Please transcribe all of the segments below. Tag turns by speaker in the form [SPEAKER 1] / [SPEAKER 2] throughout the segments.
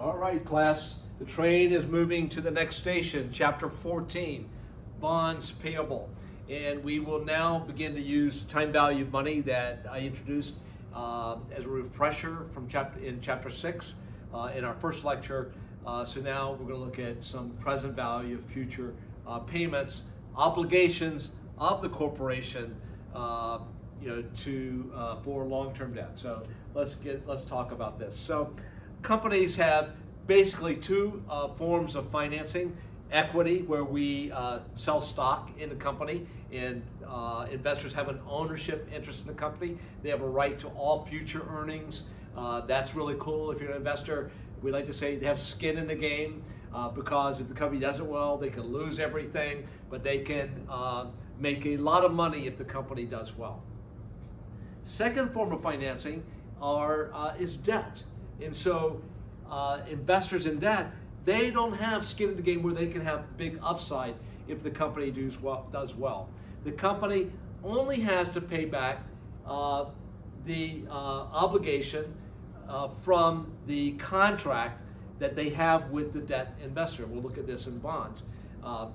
[SPEAKER 1] All right, class. The train is moving to the next station, chapter 14, bonds payable. And we will now begin to use time value of money that I introduced uh, as a refresher from chapter in chapter six uh, in our first lecture. Uh, so now we're going to look at some present value of future uh, payments, obligations of the corporation, uh, you know, to uh, for long-term debt. So let's get let's talk about this. So companies have basically two uh, forms of financing. Equity where we uh, sell stock in the company and uh, investors have an ownership interest in the company. They have a right to all future earnings. Uh, that's really cool. If you're an investor we like to say they have skin in the game uh, because if the company does it well they can lose everything but they can uh, make a lot of money if the company does well. Second form of financing are, is debt and so uh, investors in debt, they don't have skin in the game where they can have big upside if the company does well. Does well. The company only has to pay back uh, the uh, obligation uh, from the contract that they have with the debt investor. We'll look at this in bonds uh,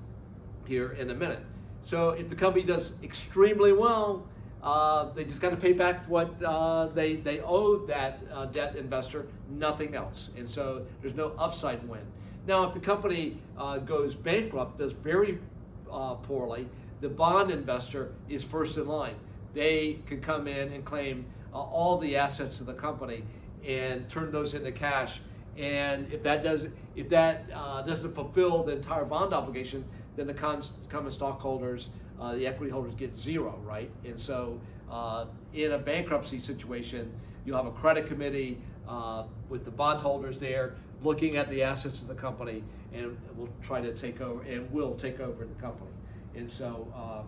[SPEAKER 1] here in a minute. So if the company does extremely well, uh, they just got to pay back what uh, they, they owe that uh, debt investor, nothing else. And so there's no upside win. Now, if the company uh, goes bankrupt, does very uh, poorly, the bond investor is first in line. They can come in and claim all the assets of the company and turn those into cash. And if that doesn't, if that doesn't fulfill the entire bond obligation, then the common stockholders uh, the equity holders get zero, right? And so uh, in a bankruptcy situation, you have a credit committee uh, with the bondholders there looking at the assets of the company and will try to take over and will take over the company. And so uh,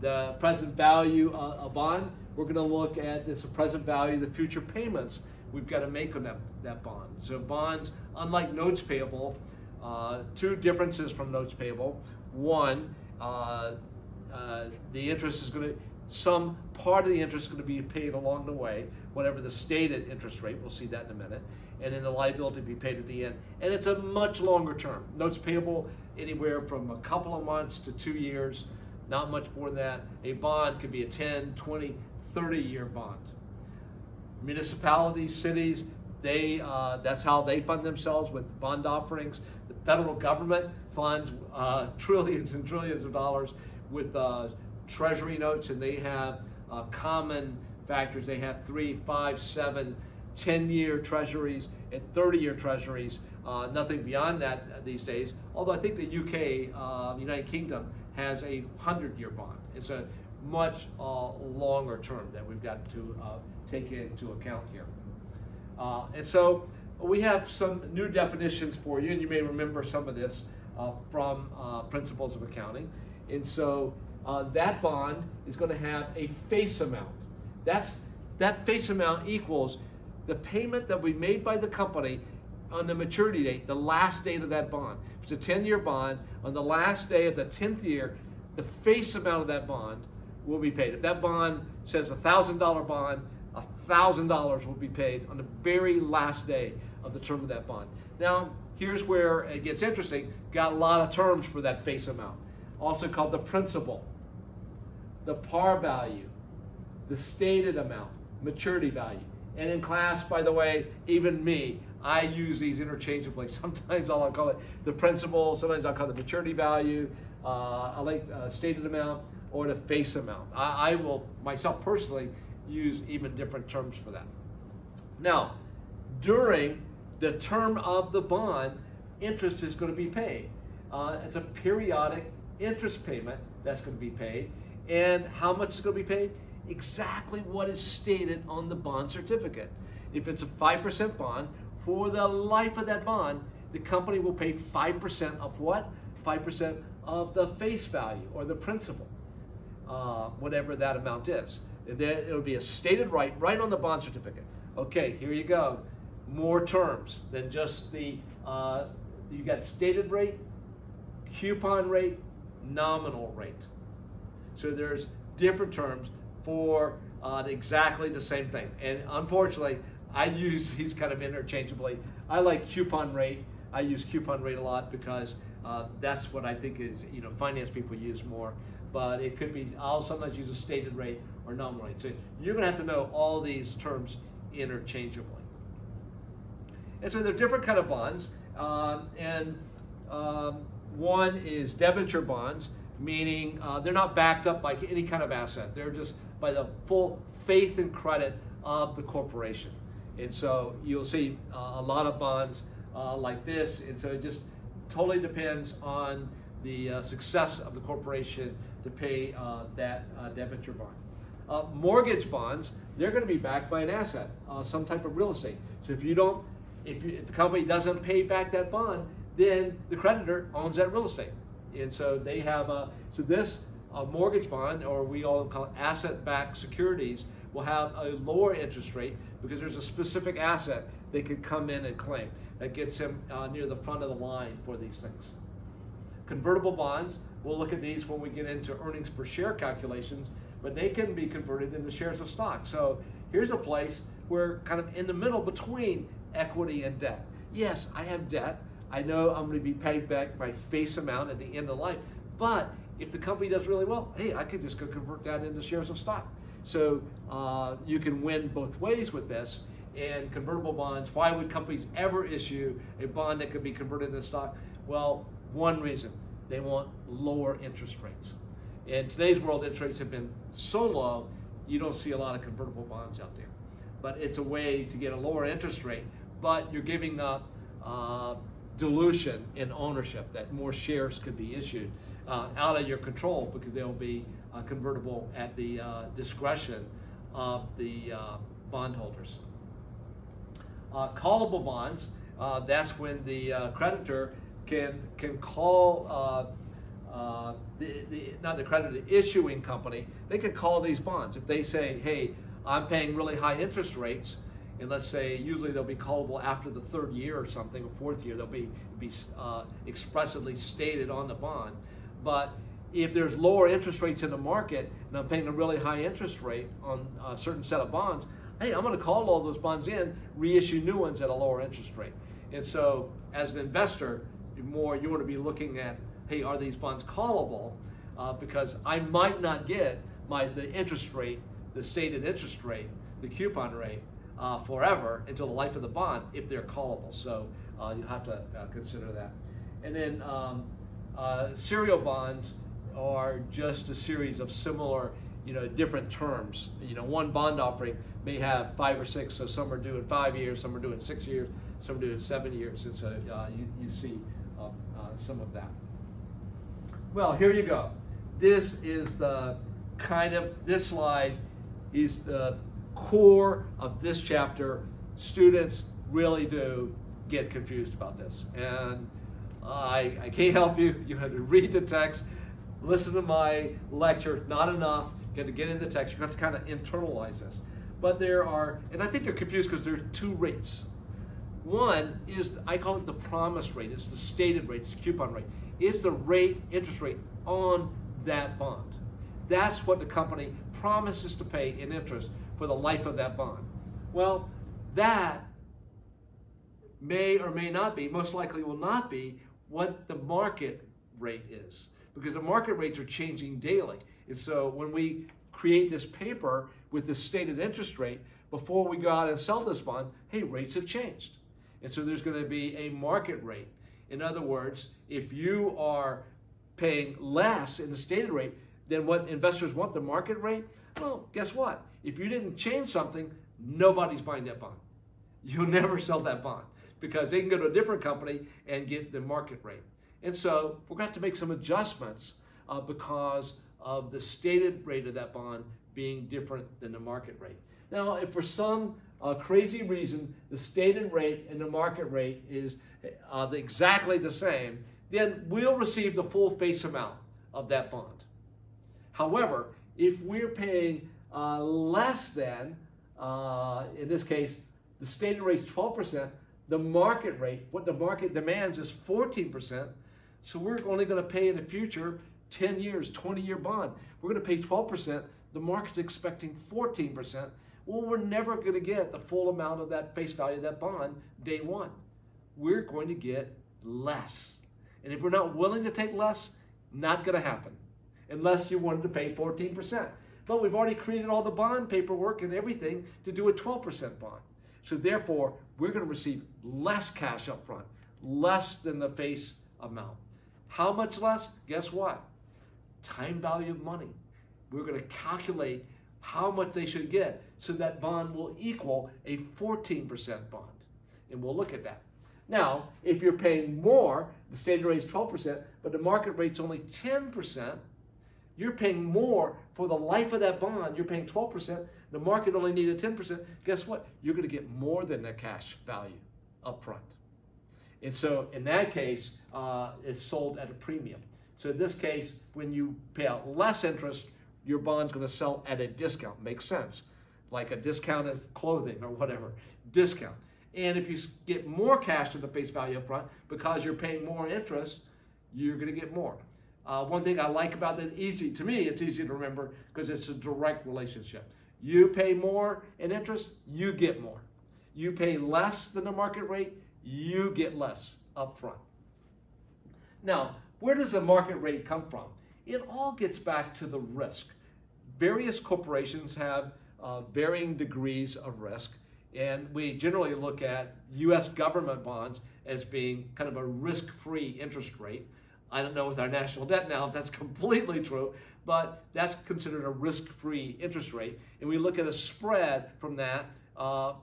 [SPEAKER 1] the present value of a bond, we're going to look at this present value, the future payments we've got to make on that, that bond. So bonds, unlike notes payable, uh, two differences from notes payable. One, uh, uh, the interest is going to, some part of the interest is going to be paid along the way, whatever the stated interest rate, we'll see that in a minute, and then the liability be paid at the end. And it's a much longer term. Notes payable anywhere from a couple of months to two years, not much more than that. A bond could be a 10, 20, 30 year bond. Municipalities, cities, they, uh, that's how they fund themselves with bond offerings. The federal government funds uh, trillions and trillions of dollars with uh, treasury notes and they have uh, common factors. They have three, five, seven, 10 year treasuries and 30 year treasuries. Uh, nothing beyond that these days. Although I think the UK, uh, United Kingdom, has a 100 year bond. It's a much uh, longer term that we've got to uh, take into account here. and so we have some new definitions for you, and you may remember some of this from Principles of Accounting. And so uh, that bond is going to have a face amount. That's, that face amount equals the payment that we made by the company on the maturity date, the last date of that bond. If it's a 10-year bond, on the last day of the 10th year, the face amount of that bond will be paid. If that bond says a $1,000 bond, a $1,000 will be paid on the very last day of the term of that bond. Now, here's where it gets interesting. Got a lot of terms for that face amount also called the principal, the par value, the stated amount, maturity value. And in class, by the way, even me, I use these interchangeably. Sometimes I'll call it the principal, sometimes I'll call it the maturity value, uh, I like uh, stated amount, or the face amount. I, I will, myself personally, use even different terms for that. Now, during the term of the bond, interest is going to be paid. Uh, it's a periodic interest payment that's going to be paid. And how much is going to be paid? Exactly what is stated on the bond certificate. If it's a 5% bond, for the life of that bond, the company will pay 5% of what? 5% of the face value or the principal, uh, whatever that amount is. then it'll be a stated right, right on the bond certificate. Okay, here you go. More terms than just the, uh, you got stated rate, coupon rate, nominal rate. So there's different terms for uh, exactly the same thing. And unfortunately, I use these kind of interchangeably. I like coupon rate. I use coupon rate a lot because uh, that's what I think is, you know, finance people use more. But it could be, I'll sometimes use a stated rate or nominal rate. So you're going to have to know all these terms interchangeably. And so they're different kind of bonds. Um, and um, one is debenture bonds, meaning uh, they're not backed up by any kind of asset. They're just by the full faith and credit of the corporation. And so you'll see uh, a lot of bonds uh, like this. And so it just totally depends on the uh, success of the corporation to pay uh, that uh, debenture bond. Mortgage bonds, they're going to be backed by an asset, some type of real estate. So if you don't, if, you, if the company doesn't pay back that bond, then the creditor owns that real estate. And so they have a, so this a mortgage bond, or we all call it asset-backed securities, will have a lower interest rate because there's a specific asset they could come in and claim that gets him uh, near the front of the line for these things. Convertible bonds, we'll look at these when we get into earnings per share calculations, but they can be converted into shares of stock. So here's a place where kind of in the middle between equity and debt. Yes, I have debt. I know I'm going to be paid back my face amount at the end of life, but if the company does really well, hey, I could just go convert that into shares of stock. So uh, you can win both ways with this. And convertible bonds, why would companies ever issue a bond that could be converted into stock? Well, one reason, they want lower interest rates. In today's world, interest rates have been so low, you don't see a lot of convertible bonds out there. But it's a way to get a lower interest rate, but you're giving up uh, dilution in ownership, that more shares could be issued uh, out of your control because they'll be uh, convertible at the uh, discretion of the uh, bondholders. Uh, callable bonds, uh, that's when the creditor can, can call the, the, not the creditor, the issuing company, they can call these bonds. If they say, hey, I'm paying really high interest rates, and let's say usually they'll be callable after the third year or something, or fourth year, they'll be, be uh, expressly stated on the bond. But if there's lower interest rates in the market and I'm paying a really high interest rate on a certain set of bonds, hey, I'm going to call all those bonds in, reissue new ones at a lower interest rate. And so, as an investor, more you want to be looking at, hey, are these bonds callable? Uh, because I might not get my the interest rate, the stated interest rate, the coupon rate, uh, forever until the life of the bond if they're callable. So uh, you have to uh, consider that. And then um, uh, serial bonds are just a series of similar, you know, different terms. You know, one bond offering may have five or six, so some are due in five years, some are due in six years, some are due seven years, and so uh, you, you see uh, uh, some of that. Well, here you go. This is the kind of, this slide is the core of this chapter. Students really do get confused about this. And I, I can't help you. You have to read the text listen to my lecture, not enough. You have to get in the text. You have to kind of internalize this. But there are, and I think they're confused because there are two rates. One is, I call it the promise rate. It's the stated rate. It's the coupon rate. It's the rate, interest rate on that bond. That's what the company promises to pay in interest for the life of that bond. Well, that may or may not be, most likely will not be, what the market rate is because the market rates are changing daily. And so when we create this paper with this stated interest rate, before we go out and sell this bond, hey, rates have changed. And so there's going to be a market rate. In other words, if you are paying less in the stated rate than what investors want the market rate, well, guess what? If you didn't change something, nobody's buying that bond. You'll never sell that bond because they can go to a different company and get the market rate. And so we're going to make some adjustments uh, because of the stated rate of that bond being different than the market rate. Now, if for some uh, crazy reason the stated rate and the market rate is uh, exactly the same, then we'll receive the full face amount of that bond. However, if we're paying uh, less than, uh, in this case, the stated rate is 12%, the market rate, what the market demands is 14%, so we're only going to pay in the future 10 years, 20 year bond. We're going to pay 12%. The market's expecting 14%. Well, we're never going to get the full amount of that face value of that bond day one. We're going to get less. And if we're not willing to take less, not going to happen unless you wanted to pay 14%. But we've already created all the bond paperwork and everything to do a 12% bond. So therefore, we're going to receive less cash up front, less than the face amount. How much less? Guess what? Time value of money. We're going to calculate how much they should get so that bond will equal a 14% bond. And we'll look at that. Now, if you're paying more, the stated rate is 12%, but the market rate's only 10%, you're paying more for the life of that bond. You're paying 12%. The market only needed 10%. Guess what? You're going to get more than the cash value up front. And so in that case, uh, it's sold at a premium. So in this case, when you pay out less interest, your bond's going to sell at a discount. Makes sense. Like a discounted clothing or whatever. Discount. And if you get more cash to the face value up front because you're paying more interest, you're going to get more. Uh, one thing I like about that, easy to me, it's easy to remember because it's a direct relationship. You pay more in interest, you get more. You pay less than the market rate, you get less up front. Now, where does the market rate come from? It all gets back to the risk. Various corporations have uh, varying degrees of risk, and we generally look at U.S. government bonds as being kind of a risk-free interest rate. I don't know with our national debt now if that's completely true, but that's considered a risk-free interest rate. And we look at a spread from that uh,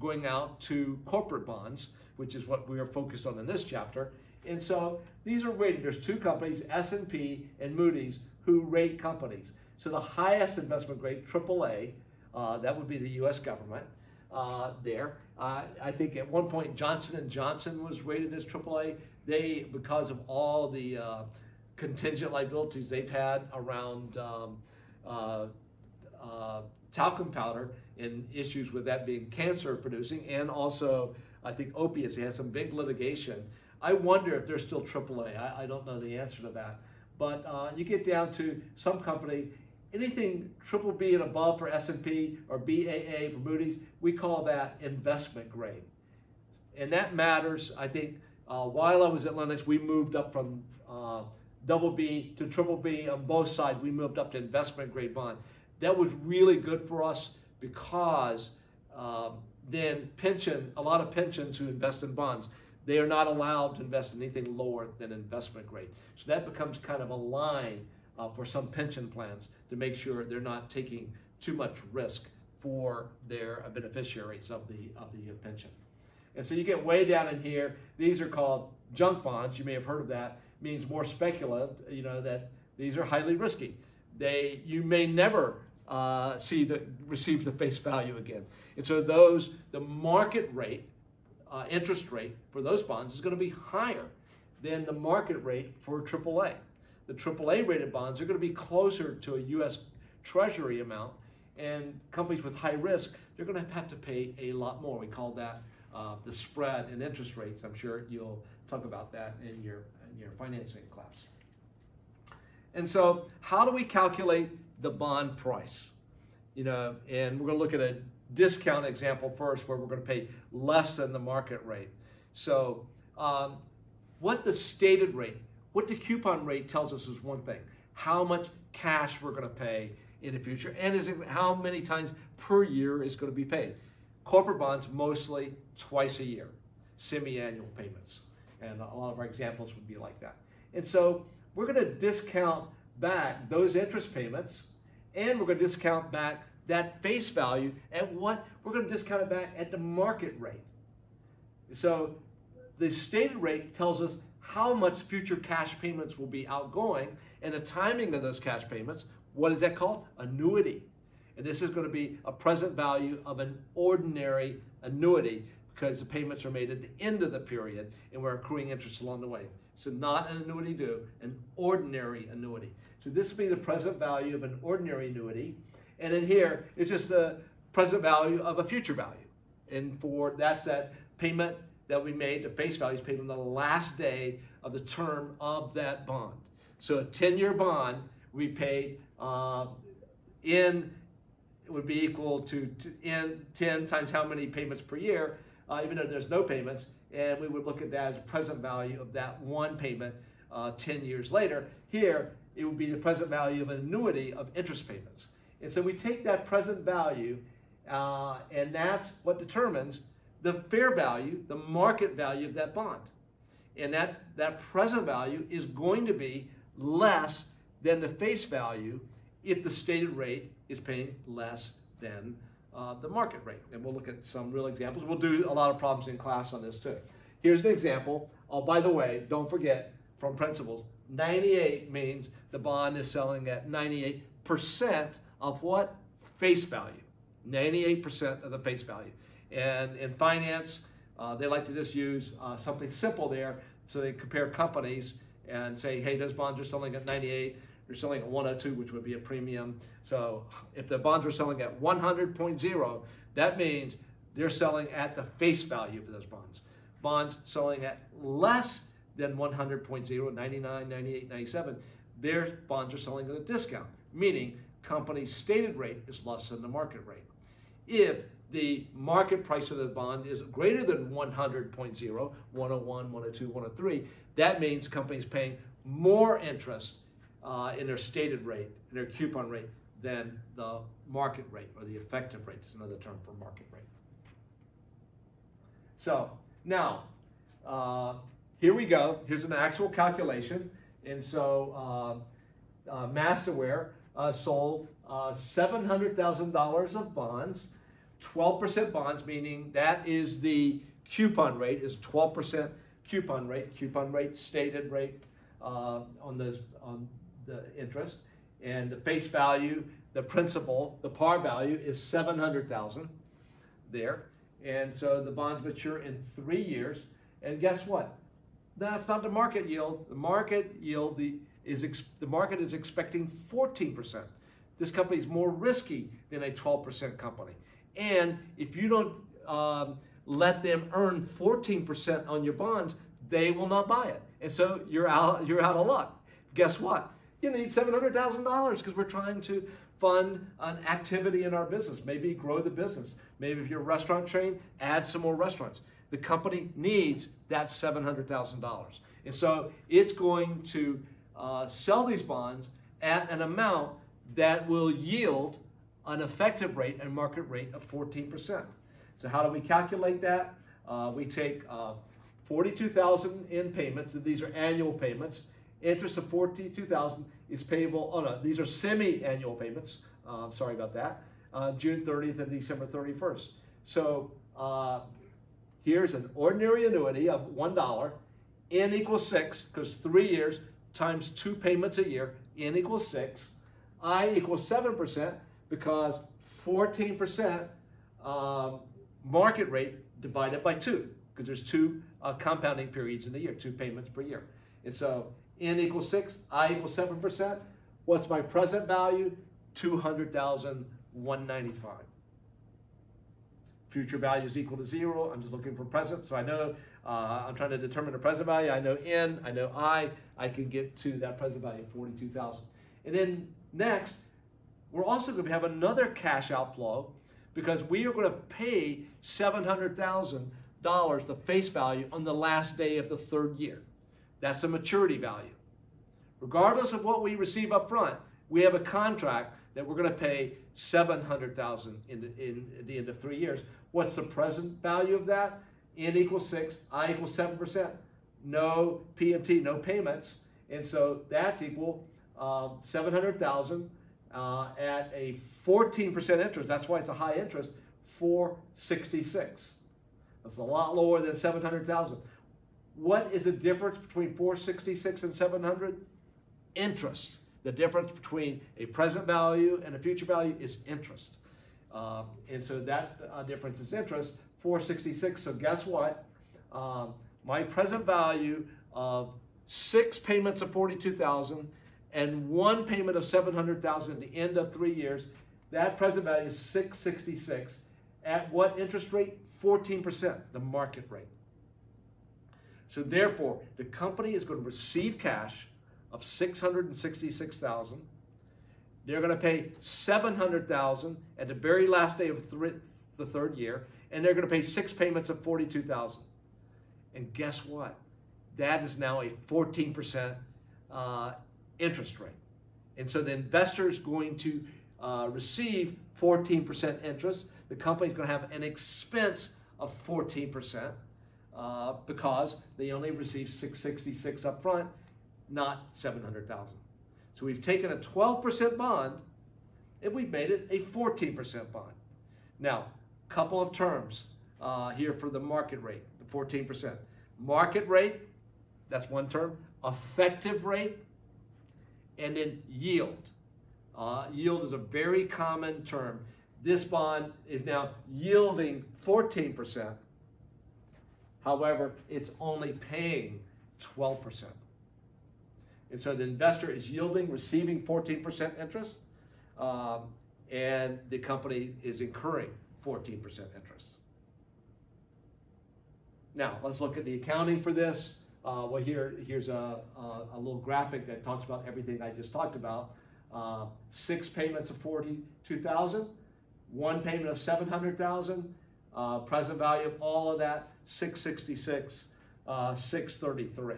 [SPEAKER 1] going out to corporate bonds, which is what we are focused on in this chapter. And so these are rated. There's two companies, S&P and Moody's, who rate companies. So the highest investment grade, AAA, uh, that would be the U.S. government uh, there. Uh, I think at one point Johnson & Johnson was rated as AAA they, because of all the uh, contingent liabilities they've had around um, uh, uh, talcum powder and issues with that being cancer producing, and also I think opiates. They had some big litigation. I wonder if they're still AAA. I, I don't know the answer to that. But uh, you get down to some company, anything triple B and above for S&P or BAA for Moody's, we call that investment grade. And that matters, I think, uh, while I was at Lennox, we moved up from uh, double B to triple B on both sides. We moved up to investment grade bond. That was really good for us because um, then pension, a lot of pensions who invest in bonds, they are not allowed to invest in anything lower than investment grade. So that becomes kind of a line uh, for some pension plans to make sure they're not taking too much risk for their beneficiaries of the, of the pension. And so you get way down in here. These are called junk bonds. You may have heard of that. It means more speculative, you know, that these are highly risky. They, you may never uh, see the, receive the face value again. And so those, the market rate, uh, interest rate for those bonds is going to be higher than the market rate for AAA. The AAA rated bonds are going to be closer to a U.S. Treasury amount, and companies with high risk, they're going to have to pay a lot more. We call that uh, the spread in interest rates. I'm sure you'll talk about that in your, in your financing class. And so how do we calculate the bond price? You know, and we're going to look at a discount example first where we're going to pay less than the market rate. So um, what the stated rate, what the coupon rate tells us is one thing. How much cash we're going to pay in the future and is it, how many times per year is going to be paid. Corporate bonds mostly twice a year, semi-annual payments. And a lot of our examples would be like that. And so we're going to discount back those interest payments and we're going to discount back that face value at what? We're going to discount it back at the market rate. So the stated rate tells us how much future cash payments will be outgoing and the timing of those cash payments. What is that called? Annuity. And this is going to be a present value of an ordinary annuity because the payments are made at the end of the period and we're accruing interest along the way. So not an annuity due, an ordinary annuity. So this will be the present value of an ordinary annuity. And in here, it's just the present value of a future value. And for that's that payment that we made, the face value is paid on the last day of the term of that bond. So a 10-year bond, we paid uh, in would be equal to, to n 10 times how many payments per year, uh, even though there's no payments, and we would look at that as present value of that one payment uh, 10 years later. Here, it would be the present value of an annuity of interest payments. And so we take that present value, uh, and that's what determines the fair value, the market value of that bond. And that, that present value is going to be less than the face value if the stated rate is paying less than uh, the market rate. And we'll look at some real examples. We'll do a lot of problems in class on this too. Here's an example. Oh, by the way, don't forget from principles, 98 means the bond is selling at 98% of what? Face value. 98% of the face value. And in finance, uh, they like to just use uh, something simple there. So they compare companies and say, hey, those bonds are selling at 98 you're selling at 102, which would be a premium. So if the bonds are selling at 100.0, that means they're selling at the face value of those bonds. Bonds selling at less than 100.0, 99, 98, 97, their bonds are selling at a discount, meaning company's stated rate is less than the market rate. If the market price of the bond is greater than 100.0, 101, 102, 103, that means company's paying more interest uh, in their stated rate, in their coupon rate, than the market rate or the effective rate is another term for market rate. So now, uh, here we go. Here's an actual calculation. And so uh, uh, Masterwear uh, sold uh, $700,000 of bonds, 12% bonds, meaning that is the coupon rate, is 12% coupon rate, coupon rate, stated rate uh, on, the, on the interest. And the face value, the principal, the par value is 700,000 there. And so the bonds mature in three years. And guess what? That's not the market yield. The market yield the, is the market is expecting 14%. This company is more risky than a 12% company. And if you don't um, let them earn 14% on your bonds, they will not buy it. And so you're out, you're out of luck. Guess what? You need $700,000 because we're trying to fund an activity in our business, maybe grow the business. Maybe if you're a restaurant chain, add some more restaurants. The company needs that $700,000. And so it's going to uh, sell these bonds at an amount that will yield an effective rate and market rate of 14%. So how do we calculate that? Uh, we take uh, 42,000 in payments, and these are annual payments, Interest of 42000 is payable, oh no, these are semi-annual payments. Uh, sorry about that. Uh, June 30th and December 31st. So uh, here's an ordinary annuity of $1. N equals 6, because three years times two payments a year, N equals 6. I equals 7%, because 14% um, market rate divided by 2, because there's two uh, compounding periods in the year, two payments per year. And so n equals 6, i equals 7%. What's my present value? 200,195. Future value is equal to zero. I'm just looking for present. So I know uh, I'm trying to determine the present value. I know n, I know i. I can get to that present value of 42,000. And then next, we're also going to have another cash outflow because we are going to pay $700,000 the face value on the last day of the third year. That's the maturity value. Regardless of what we receive up front, we have a contract that we're going to pay 700000 in, the, in at the end of three years. What's the present value of that? N equals 6, I equals 7%. No PMT, no payments. And so that's equal um, 700000 uh, at a 14% interest. That's why it's a high interest, 466. That's a lot lower than 700,000. What is the difference between 466 and 700? Interest. The difference between a present value and a future value is interest. Um, and so that uh, difference is interest, 466. So guess what? Um, my present value of six payments of 42,000 and one payment of 700,000 at the end of three years, that present value is 666. At what interest rate? 14%, the market rate. So therefore, the company is going to receive cash of 666,000 They're going to pay 700,000 at the very last day of th the third year, and they're going to pay six payments of 42,000. And guess what? That is now a 14% uh, interest rate. And so the investor is going to uh, receive 14% interest. The company is going to have an expense of 14% uh, because they only receive 666 up front, not 700,000. So we've taken a 12% bond and we've made it a 14% bond. Now, couple of terms uh, here for the market rate, the 14%. Market rate, that's one term. Effective rate, and then yield. Uh, yield is a very common term. This bond is now yielding 14%. However, it's only paying 12%. And so the investor is yielding, receiving 14% interest, um, and the company is incurring 14% interest. Now, let's look at the accounting for this. Uh, well, here, here's a, a, a, little graphic that talks about everything I just talked about. Uh, six payments of 42,000, one payment of 700,000, uh, present value of all of that, 666, uh, 633.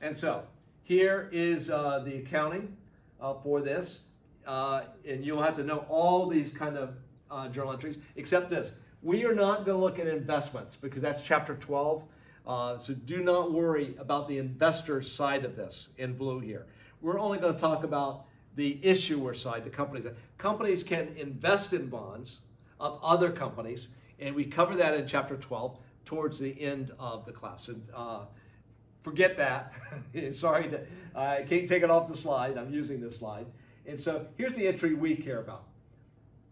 [SPEAKER 1] And so here is uh, the accounting uh, for this. Uh, and you'll have to know all these kind of uh, journal entries, except this. We are not going to look at investments because that's chapter 12. Uh, so do not worry about the investor side of this in blue here. We're only going to talk about the issuer side, the companies. Companies can invest in bonds of other companies, and we cover that in chapter 12 towards the end of the class. And uh, forget that. Sorry, to, I can't take it off the slide. I'm using this slide. And so here's the entry we care about.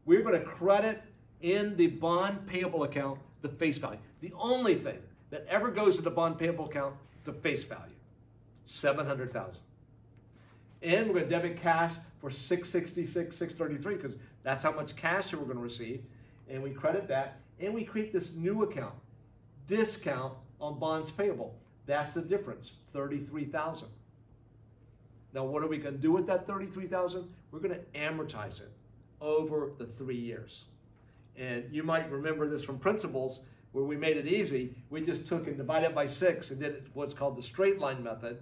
[SPEAKER 1] We're going to credit in the bond payable account the face value. The only thing that ever goes to the bond payable account, the face value, 700,000. And we're going to debit cash for 666, 633 because that's how much cash we're going to receive. And we credit that and we create this new account, discount on bonds payable. That's the difference, 33,000. Now, what are we going to do with that 33,000? We're going to amortize it over the three years. And you might remember this from principles where we made it easy. We just took and divided by six and did what's called the straight line method.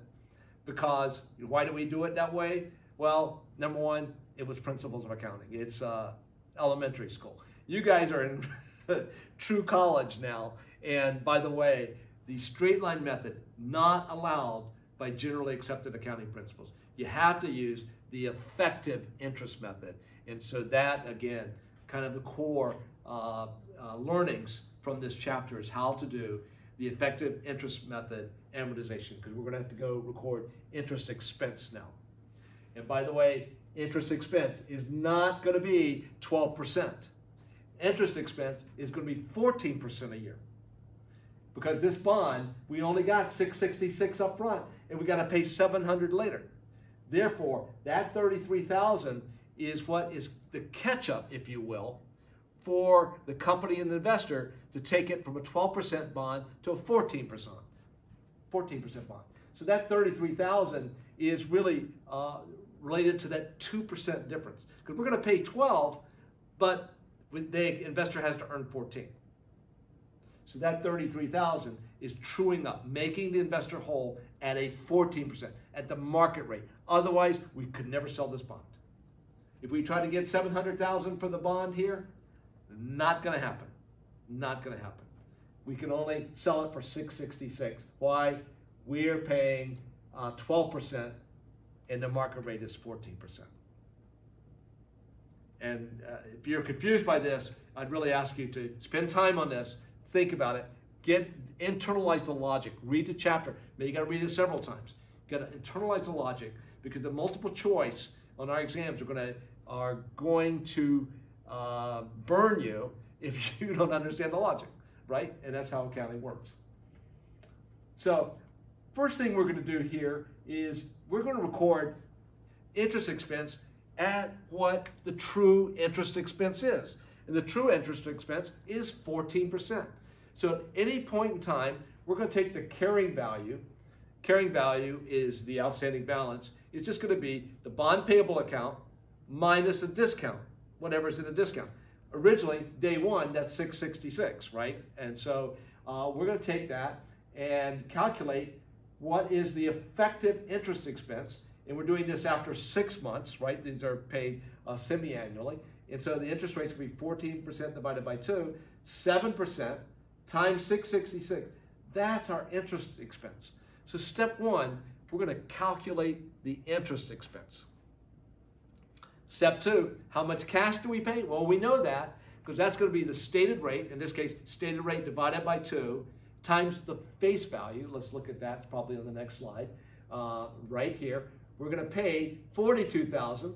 [SPEAKER 1] Because why do we do it that way? Well, number one, it was principles of accounting. It's uh, elementary school. You guys are in true college now. And by the way, the straight line method, not allowed by generally accepted accounting principles. You have to use the effective interest method. And so that, again, kind of the core uh, uh, learnings from this chapter is how to do the effective interest method amortization because we're going to have to go record interest expense now. And by the way, interest expense is not going to be 12%. Interest expense is going to be 14% a year. Because this bond, we only got 666 up front and we got to pay 700 later. Therefore, that 33,000 is what is the catch up, if you will, for the company and the investor to take it from a 12% bond to a 14% 14% bond. So that 33,000 is really uh, related to that 2% difference. Because we're going to pay 12, but the investor has to earn 14. So that 33,000 is truing up, making the investor whole at a 14%, at the market rate. Otherwise, we could never sell this bond. If we try to get 700,000 for the bond here, not going to happen. Not going to happen. We can only sell it for 666. Why? We're paying uh, 12% and the market rate is 14%. And uh, if you're confused by this, I'd really ask you to spend time on this, think about it, get internalize the logic, read the chapter. Maybe you got to read it several times. You got to internalize the logic because the multiple choice on our exams are going to are going to uh, burn you if you don't understand the logic, right? And that's how accounting works. So, first thing we're going to do here is we're going to record interest expense at what the true interest expense is. And the true interest expense is 14%. So at any point in time, we're going to take the carrying value. Carrying value is the outstanding balance, is just going to be the bond payable account minus a discount, whatever's in the discount. Originally, day one, that's 666, right? And so uh, we're going to take that and calculate what is the effective interest expense. And we're doing this after six months, right? These are paid uh, semi-annually. And so the interest rates will be 14% divided by 2, 7% times 666. That's our interest expense. So step one, we're going to calculate the interest expense. Step two, how much cash do we pay? Well, we know that because that's going to be the stated rate, in this case, stated rate divided by 2, times the face value. Let's look at that probably on the next slide. Uh, right here, we're going to pay 42000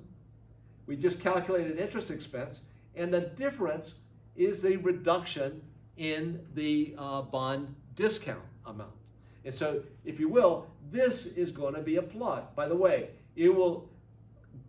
[SPEAKER 1] We just calculated interest expense, and the difference is the reduction in the uh, bond discount amount. And so, if you will, this is going to be a plot. By the way, it will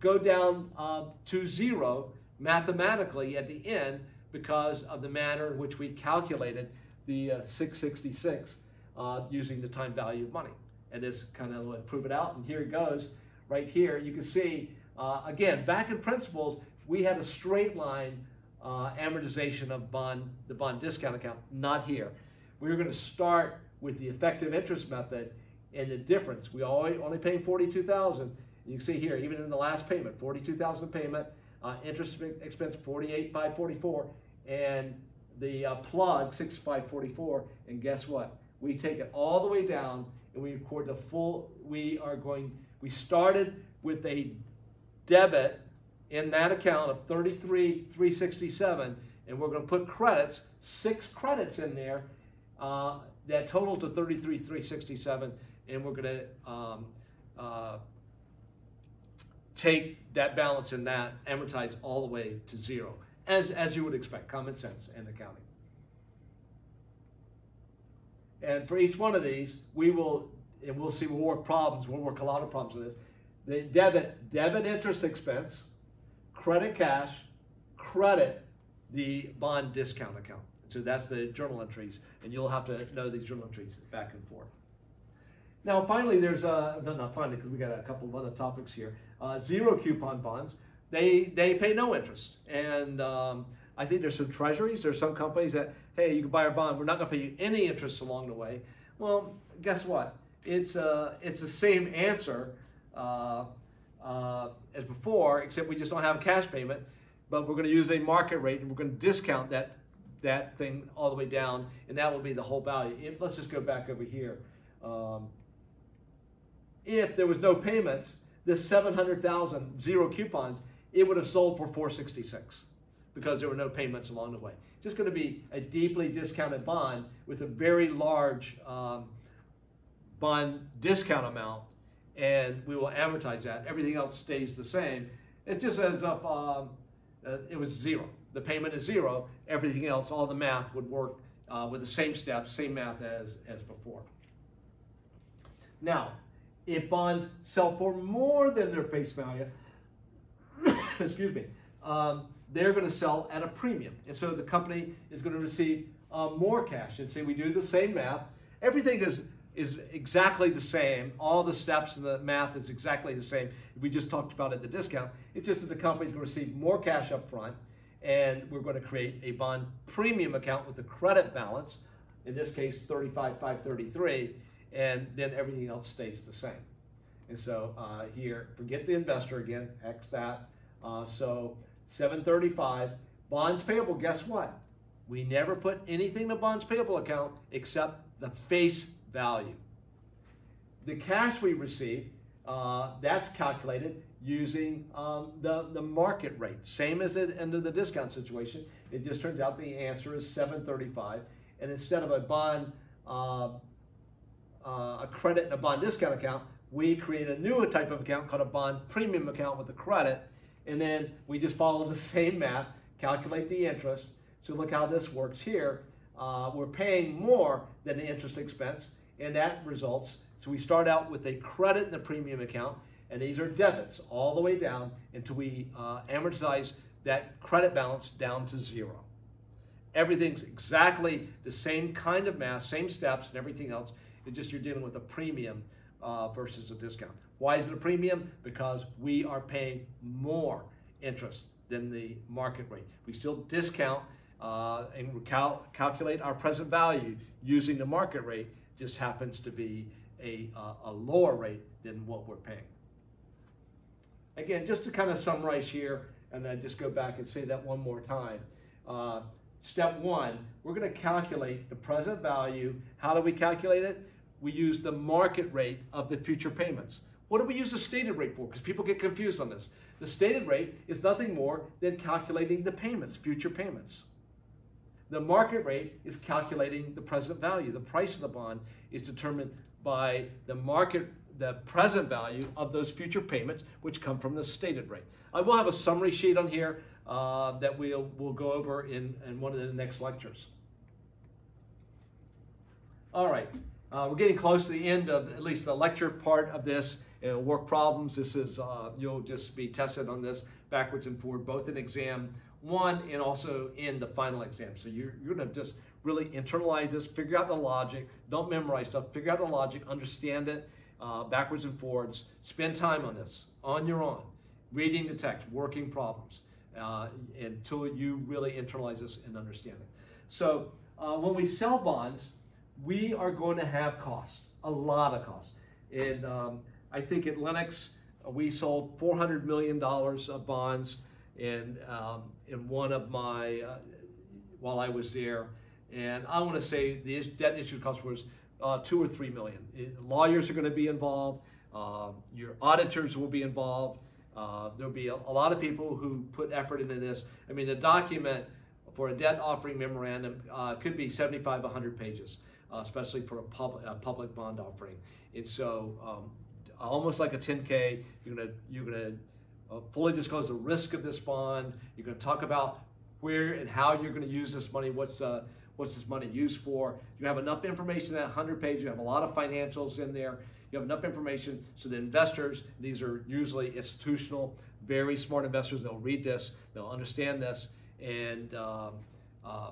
[SPEAKER 1] go down uh, to zero mathematically at the end because of the manner in which we calculated the uh, 666 uh, using the time value of money. And this kind of prove it out. And here it goes, right here. You can see, uh, again, back in principles, we had a straight line uh, amortization of bond, the bond discount account, not here. We are going to start with the effective interest method and the difference. We only, only paying 42000 You can see here, even in the last payment, 42000 payment, uh, interest expense 48544 and the uh, plug 6544 and guess what? We take it all the way down and we record the full, we are going, we started with a debit in that account of 33,367 and we're going to put credits, six credits in there uh, that total to 33,367 and we're going to um, uh, take that balance in that, amortize all the way to zero, as, as you would expect, common sense and accounting. And for each one of these, we will, and we'll see, we'll work problems, we'll work a lot of problems with this. The debit, debit interest expense, credit cash, credit the bond discount account. So that's the journal entries, and you'll have to know these journal entries back and forth. Now, finally, there's a, no, not finally, because we got a couple of other topics here. Uh, zero coupon bonds, they, they pay no interest. And um, I think there's some treasuries, there's some companies that, hey, you can buy our bond, we're not going to pay you any interest along the way. Well, guess what? It's, uh, it's the same answer uh, uh, as before, except we just don't have a cash payment, but we're going to use a market rate and we're going to discount that, that thing all the way down, and that will be the whole value. let's just go back over here. Um, if there was no payments, this 700,000 zero coupons, it would have sold for 466 because there were no payments along the way. Just going to be a deeply discounted bond with a very large um, bond discount amount, and we will amortize that. Everything else stays the same. It's just as if um, uh, it was zero. The payment is zero. Everything else, all the math would work uh, with the same steps, same math as, as before. Now, if bonds sell for more than their face value, excuse me, um, they're going to sell at a premium. And so the company is going to receive uh, more cash. And say we do the same math. Everything is, is exactly the same. All the steps in the math is exactly the same. We just talked about it, the discount. It's just that the company is going to receive more cash up front. And we're going to create a bond premium account with the credit balance. In this case, 35,533 and then everything else stays the same. And so uh, here, forget the investor again, X that. Uh, so 735, bonds payable, guess what? We never put anything in the bonds payable account except the face value. The cash we receive, uh, that's calculated using um, the, the market rate. Same as end of the discount situation. It just turns out the answer is 735. And instead of a bond uh, a credit and a bond discount account, we create a new type of account called a bond premium account with a credit. And then we just follow the same math, calculate the interest. So look how this works here. Uh, we're paying more than the interest expense, and that results. So we start out with a credit in the premium account, and these are debits all the way down until we uh, amortize that credit balance down to zero. Everything's exactly the same kind of math, same steps, and everything else. It's just you're dealing with a premium uh, versus a discount. Why is it a premium? Because we are paying more interest than the market rate. We still discount uh, and cal calculate our present value using the market rate, just happens to be a, uh, a lower rate than what we're paying. Again, just to kind of summarize here, and then just go back and say that one more time. Uh, step one, we're going to calculate the present value. How do we calculate it? We use the market rate of the future payments. What do we use the stated rate for? Because people get confused on this. The stated rate is nothing more than calculating the payments, future payments. The market rate is calculating the present value. The price of the bond is determined by the market, the present value of those future payments, which come from the stated rate. I will have a summary sheet on here uh, that we'll, we'll go over in, in one of the next lectures. All right, uh, we're getting close to the end of at least the lecture part of this. Work problems, this is, uh, you'll just be tested on this backwards and forward, both in exam one and also in the final exam. So you're, you're gonna just really internalize this, figure out the logic, don't memorize stuff, figure out the logic, understand it uh, backwards and forwards, spend time on this on your own, reading the text, working problems, uh, until you really internalize this and understand it. So uh, when we sell bonds, we are going to have costs, a lot of costs. And um, I think at Lennox, uh, we sold $400 million of bonds in, um, in one of my, uh, while I was there. And I want to say the debt issue cost was uh, two or three million. It, lawyers are going to be involved. Uh, your auditors will be involved. Uh, there'll be a, a, lot of people who put effort into this. I mean, a document for a debt offering memorandum uh, could be 75, 100 pages, uh, especially for a, pub, a, public bond offering. And so, um, almost like a 10K, you're gonna you're gonna uh, fully disclose the risk of this bond. You're gonna talk about where and how you're gonna use this money. What's uh, what's this money used for? You have enough information in that 100 page. You have a lot of financials in there. You have enough information so the investors, these are usually institutional, very smart investors, they'll read this, they'll understand this, and um, uh,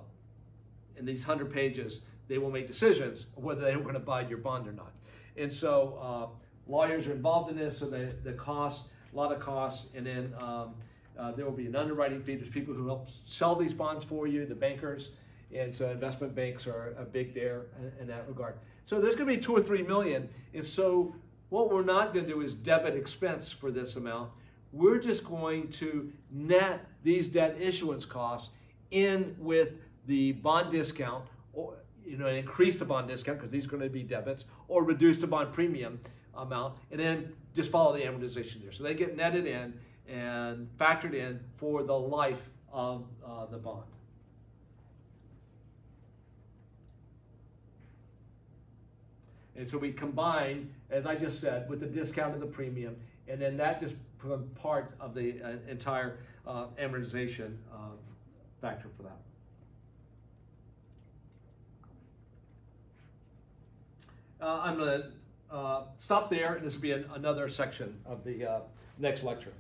[SPEAKER 1] in these 100 pages, they will make decisions whether they're going to buy your bond or not. And so uh, lawyers are involved in this, so the, the cost, a lot of costs, and then um, uh, there will be an underwriting fee. There's people who help sell these bonds for you, the bankers, and so investment banks are a big there in, in that regard. So there's going to be two or three million. And so what we're not going to do is debit expense for this amount. We're just going to net these debt issuance costs in with the bond discount or you know, increase the bond discount because these are going to be debits or reduce the bond premium amount and then just follow the amortization there. So they get netted in and factored in for the life of uh, the bond. And so we combine, as I just said, with the discount of the premium, and then that just becomes part of the uh, entire uh, amortization uh, factor for that. Uh, I'm going to uh, stop there, and this will be an, another section of the uh, next lecture.